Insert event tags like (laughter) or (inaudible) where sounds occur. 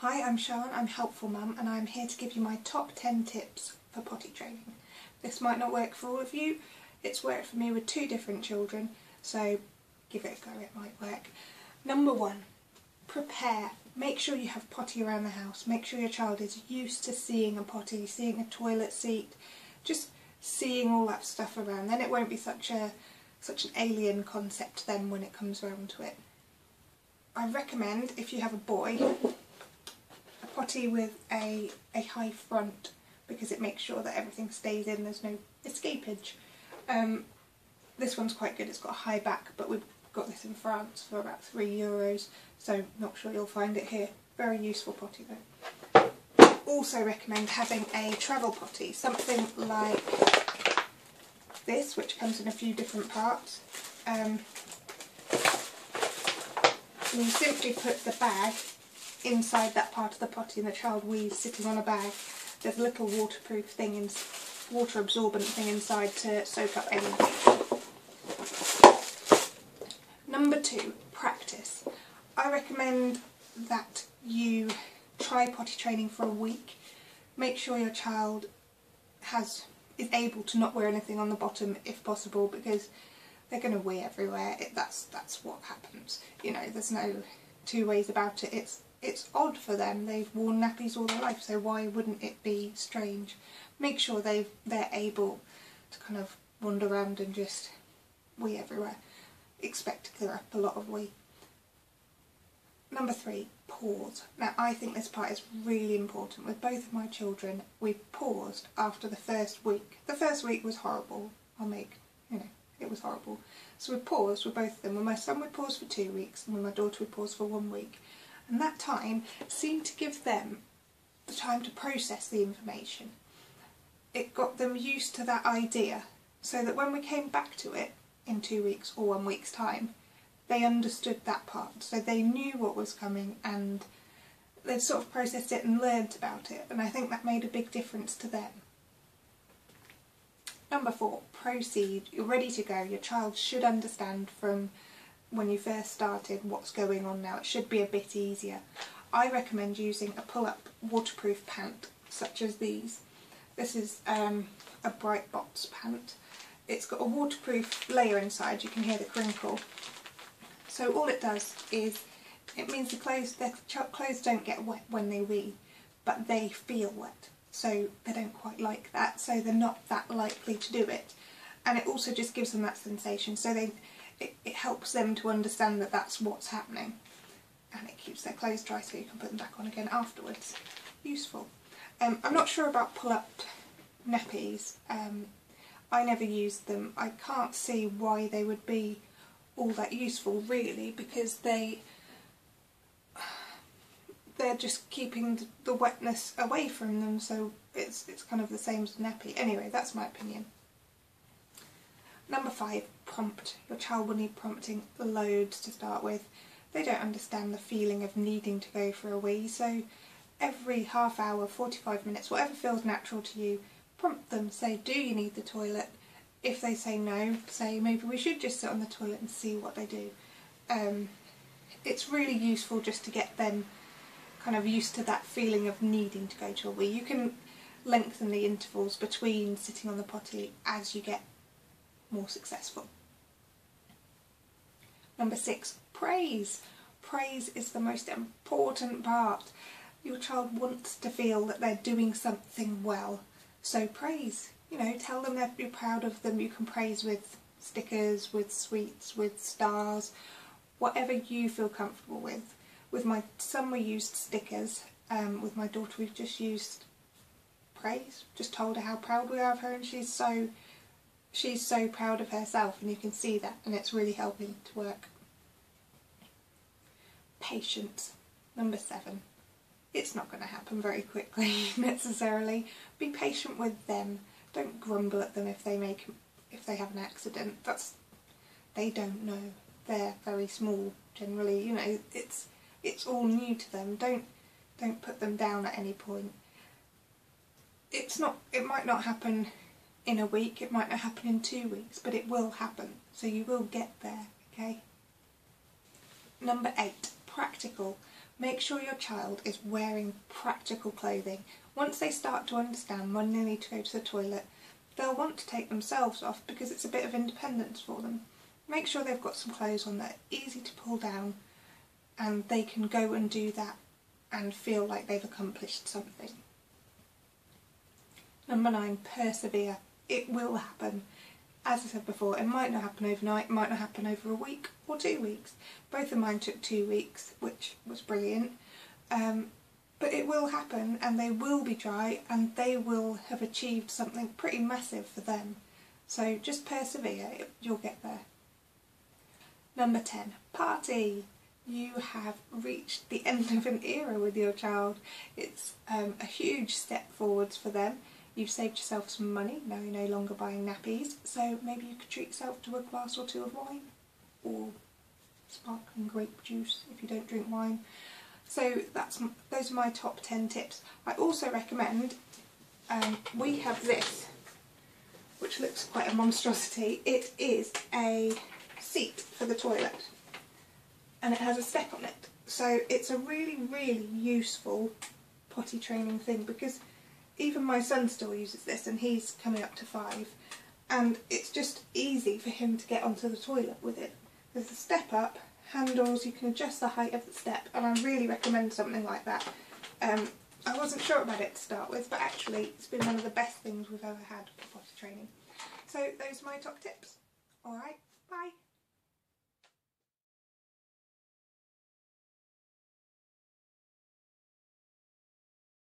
Hi, I'm Sharon, I'm Helpful Mum, and I'm here to give you my top 10 tips for potty training. This might not work for all of you, it's worked for me with two different children, so give it a go, it might work. Number one, prepare. Make sure you have potty around the house. Make sure your child is used to seeing a potty, seeing a toilet seat, just seeing all that stuff around. Then it won't be such a such an alien concept then when it comes around to it. I recommend if you have a boy potty with a, a high front because it makes sure that everything stays in, there's no escapage. Um, this one's quite good, it's got a high back but we've got this in France for about three euros so not sure you'll find it here. Very useful potty though. Also recommend having a travel potty, something like this which comes in a few different parts. Um, you simply put the bag inside that part of the potty and the child wees sitting on a bag. There's a little waterproof thing, in, water absorbent thing inside to soak up anything. Number two, practice. I recommend that you try potty training for a week. Make sure your child has is able to not wear anything on the bottom if possible because they're going to wee everywhere. It, that's that's what happens. You know, there's no two ways about it. It's it's odd for them. They've worn nappies all their life, so why wouldn't it be strange? Make sure they they're able to kind of wander around and just wee everywhere. Expect to clear up a lot of wee. Number three, pause. Now I think this part is really important. With both of my children, we paused after the first week. The first week was horrible. I'll make, you know, it was horrible. So we paused with both of them. With my son we paused for two weeks and with my daughter we paused for one week. And that time seemed to give them the time to process the information. It got them used to that idea so that when we came back to it in two weeks or one week's time, they understood that part. So they knew what was coming and they'd sort of processed it and learnt about it. And I think that made a big difference to them. Number four, proceed. You're ready to go. Your child should understand from when you first started what's going on now. It should be a bit easier. I recommend using a pull-up waterproof pant such as these. This is um, a Bright Box pant. It's got a waterproof layer inside, you can hear the crinkle. So all it does is, it means the clothes, the clothes don't get wet when they wee, but they feel wet. So they don't quite like that, so they're not that likely to do it. And it also just gives them that sensation, so they it, it helps them to understand that that's what's happening. And it keeps their clothes dry so you can put them back on again afterwards. Useful. Um, I'm not sure about pull-up nappies. Um, I never used them. I can't see why they would be all that useful really because they they're just keeping the wetness away from them so it's it's kind of the same as nappy. Anyway, that's my opinion. Number five, prompt. Your child will need prompting loads to start with. They don't understand the feeling of needing to go for a wee, so every half hour, 45 minutes, whatever feels natural to you, prompt them. Say, do you need the toilet? If they say no, say maybe we should just sit on the toilet and see what they do. Um, it's really useful just to get them kind of used to that feeling of needing to go to a wee. You can lengthen the intervals between sitting on the potty as you get more successful. Number six, praise. Praise is the most important part. Your child wants to feel that they're doing something well, so praise. You know, tell them that you're proud of them. You can praise with stickers, with sweets, with stars, whatever you feel comfortable with. With my son we used stickers, um, with my daughter we've just used praise, just told her how proud we are of her and she's so she's so proud of herself and you can see that and it's really helping to work. Patience, number seven. It's not going to happen very quickly (laughs) necessarily. Be patient with them. Don't grumble at them if they make if they have an accident. That's they don't know. They're very small generally. You know, it's it's all new to them. Don't don't put them down at any point. It's not. It might not happen in a week, it might not happen in two weeks, but it will happen. So you will get there, okay? Number eight, practical. make sure your child is wearing practical clothing. Once they start to understand when they need to go to the toilet, they'll want to take themselves off because it's a bit of independence for them. Make sure they've got some clothes on that are easy to pull down and they can go and do that and feel like they've accomplished something. Number nine, persevere. It will happen. As I said before, it might not happen overnight, it might not happen over a week or two weeks. Both of mine took two weeks, which was brilliant. Um, but it will happen and they will be dry and they will have achieved something pretty massive for them. So just persevere, you'll get there. Number 10, party. You have reached the (laughs) end of an era with your child. It's um, a huge step forwards for them. You've saved yourself some money, now you're no longer buying nappies, so maybe you could treat yourself to a glass or two of wine, or sparkling grape juice if you don't drink wine. So that's those are my top 10 tips. I also recommend, um, we have this, which looks quite a monstrosity. It is a seat for the toilet and it has a step on it. So it's a really, really useful potty training thing because even my son still uses this and he's coming up to five and it's just easy for him to get onto the toilet with it. There's a step up handles, you can adjust the height of the step and I really recommend something like that. Um, I wasn't sure about it to start with but actually it's been one of the best things we've ever had for potty training. So those are my top tips. Alright, bye.